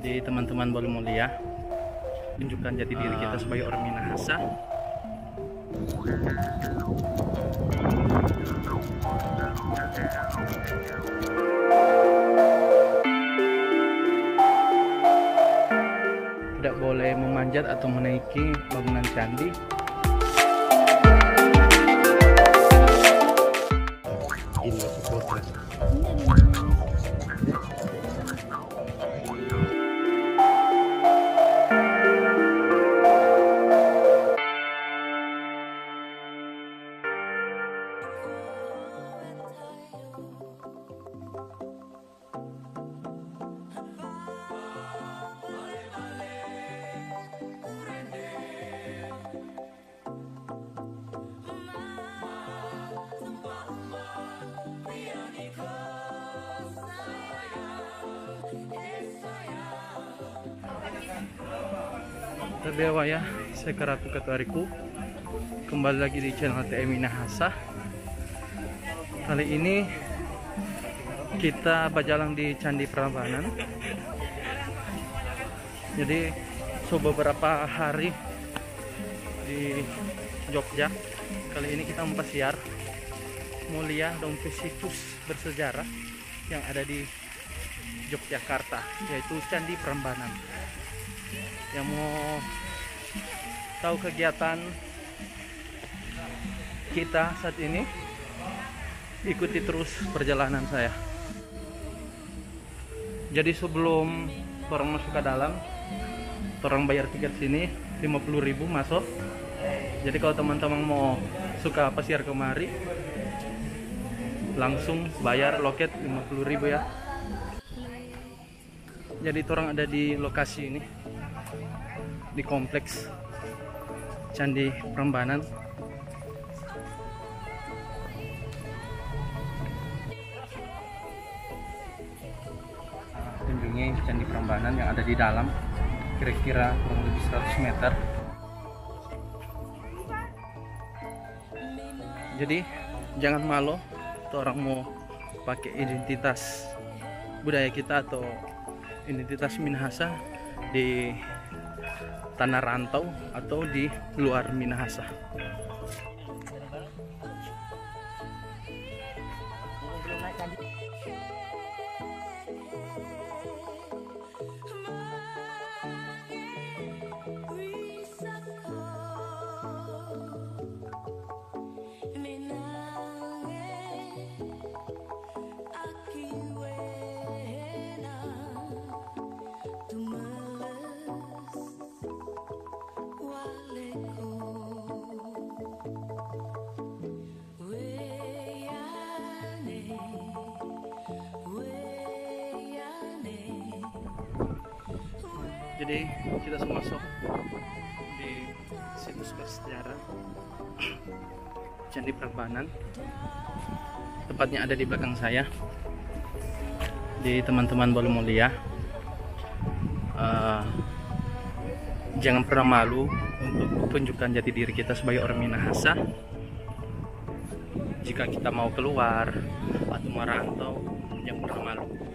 Jadi teman-teman boleh mulia tunjukkan jati diri kita sebagai orang Minahasa. Tidak boleh memanjat atau menaiki bangunan candi. Ini potret Terdewa ya, saya Kerapu Ketuariku Kembali lagi di channel TMI Nahasa Kali ini kita berjalan di Candi Prambanan. Jadi so beberapa hari di Jogja Kali ini kita mempersiar mulia dompet situs bersejarah yang ada di Yogyakarta yaitu Candi Prambanan yang mau tahu kegiatan kita saat ini ikuti terus perjalanan saya. Jadi sebelum orang masuk ke dalam orang bayar tiket sini 50.000 masuk. Jadi kalau teman-teman mau suka pasiar kemari langsung bayar loket 50.000 ya. Jadi orang ada di lokasi ini di kompleks Candi Prambanan. Kunjungi Candi Prambanan yang ada di dalam, kira-kira kurang lebih 100 meter. Jadi jangan malu, tuh orang mau pakai identitas budaya kita atau identitas Minahasa di tanah rantau atau di luar Minahasa. Jadi kita semua masuk di situs bersejarah Candi Prambanan. Tepatnya ada di belakang saya. Di teman-teman boleh mulia, uh, jangan pernah malu untuk tunjukkan jati diri kita sebagai orang Minahasa. Jika kita mau keluar atau merantau, jangan pernah malu.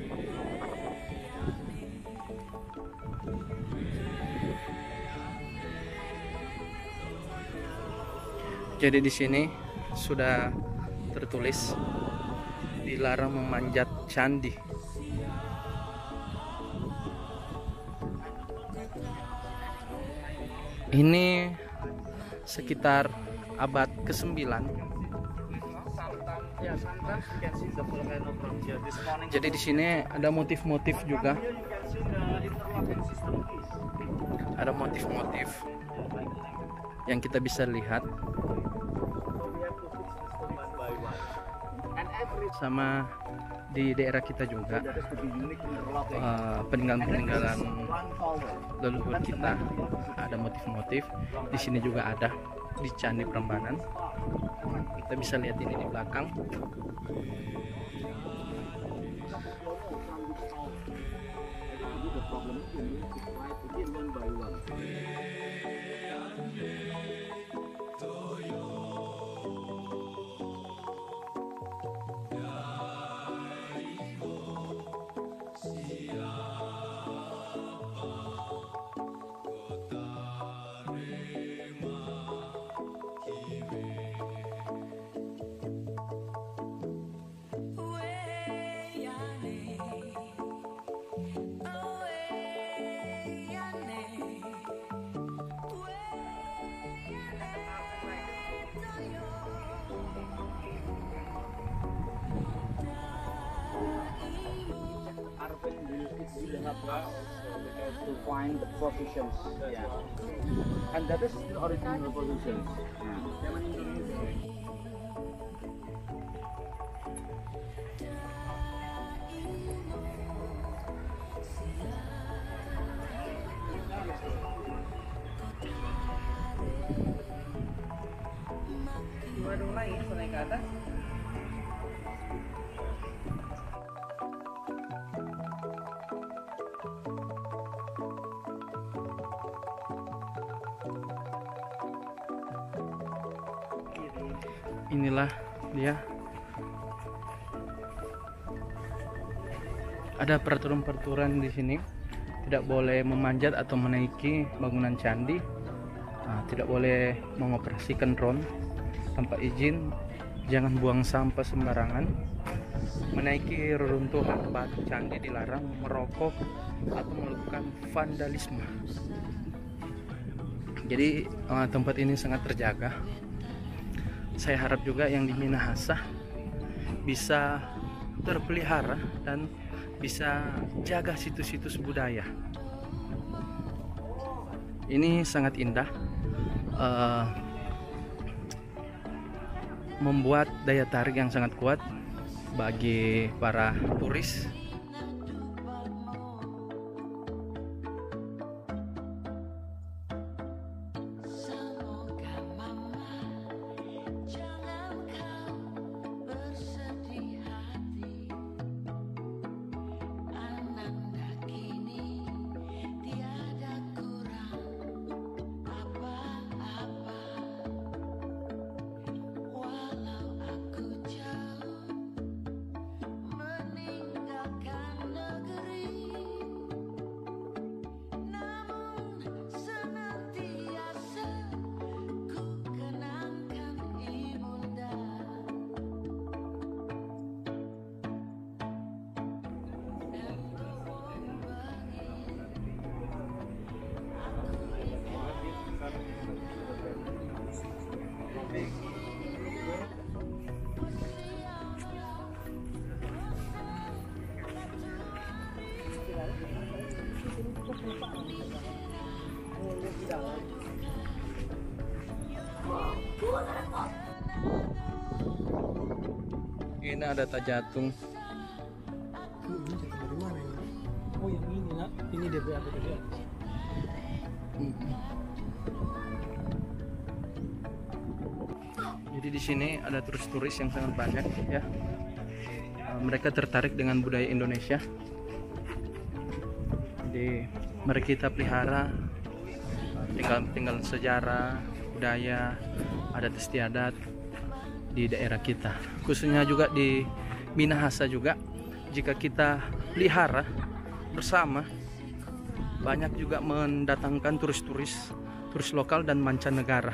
Jadi di sini sudah tertulis dilarang memanjat candi. Ini sekitar abad ke-9. Jadi di sini ada motif-motif juga. Ada motif-motif yang kita bisa lihat sama di daerah kita juga. Uh, peninggalan-peninggalan leluhur kita. Ada motif-motif. Di sini juga ada di Candi Prambanan kita bisa lihat ini di belakang. To find the positions. Yeah. And that is the original positions. Gimana dong naik, naik ke atas? Inilah dia. Ada peraturan-peraturan di sini. Tidak boleh memanjat atau menaiki bangunan candi. Nah, tidak boleh mengoperasikan drone tanpa izin. Jangan buang sampah sembarangan. Menaiki reruntuhan batu candi dilarang merokok atau melakukan vandalisme. Jadi eh, tempat ini sangat terjaga saya harap juga yang di Minahasa bisa terpelihara dan bisa jaga situs-situs budaya. Ini sangat indah uh, membuat daya tarik yang sangat kuat bagi para turis Ini ada tajatung. ini jatuh dari mana ini? Oh yang ini nak, ini? Jadi di sini ada turis-turis yang sangat banyak ya. Eh, Mereka tertarik dengan budaya Indonesia. Jadi mari kita pelihara tinggal tinggal sejarah, budaya, adat istiadat di daerah kita. Khususnya juga di Minahasa juga. Jika kita pelihara bersama banyak juga mendatangkan turis-turis turis lokal dan mancanegara.